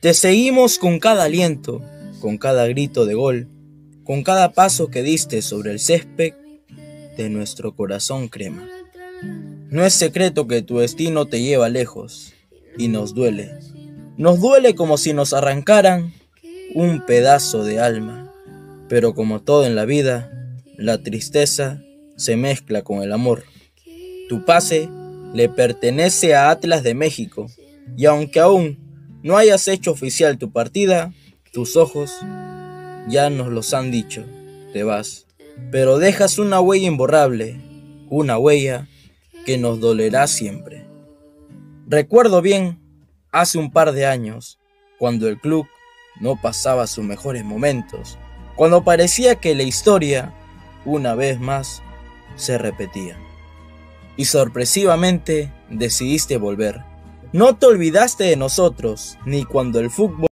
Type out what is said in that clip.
Te seguimos con cada aliento, con cada grito de gol, con cada paso que diste sobre el césped de nuestro corazón crema. No es secreto que tu destino te lleva lejos y nos duele. Nos duele como si nos arrancaran un pedazo de alma. Pero como todo en la vida, la tristeza se mezcla con el amor. Tu pase le pertenece a Atlas de México y aunque aún no hayas hecho oficial tu partida, tus ojos ya nos los han dicho, te vas. Pero dejas una huella imborrable, una huella que nos dolerá siempre. Recuerdo bien, hace un par de años, cuando el club no pasaba sus mejores momentos, cuando parecía que la historia, una vez más, se repetía. Y sorpresivamente decidiste volver. No te olvidaste de nosotros, ni cuando el fútbol